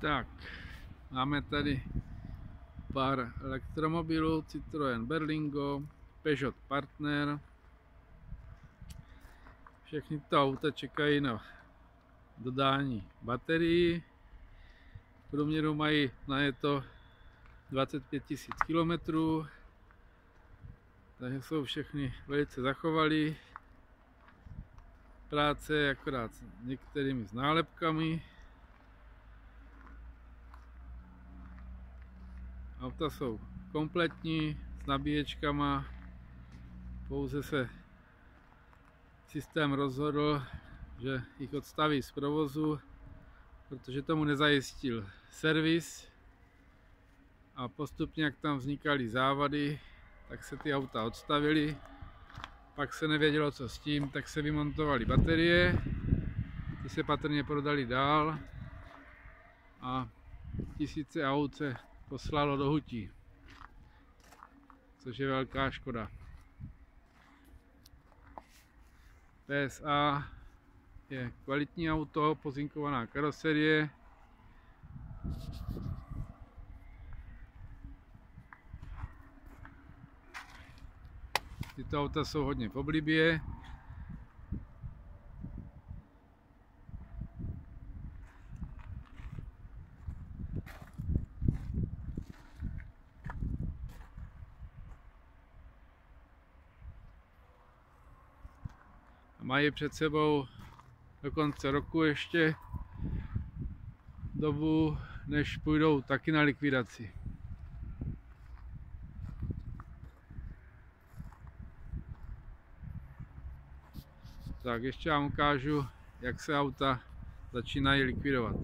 Tak, máme tady pár elektromobilů, Citroën Berlingo, Peugeot Partner. Všechny to auta čekají na dodání baterií. V průměru mají na je to 25 000 km. Takže jsou všechny velice zachovalí. Práce akorát s některými s nálepkami. Auta jsou kompletní s nabíječkama, pouze se systém rozhodl, že jich odstaví z provozu, protože tomu nezajistil servis. A postupně jak tam vznikaly závady, tak se ty auta odstavily, pak se nevědělo co s tím, tak se vymontovaly baterie, ty se patrně prodali dál. A tisíce aut se poslalo do hutí, což je velká škoda. PSA je kvalitní auto, pozinkovaná karoserie. Tyto auta jsou hodně v oblibě. Mají před sebou do konce roku ještě dobu, než půjdou taky na likvidaci. Tak ještě vám ukážu, jak se auta začínají likvidovat.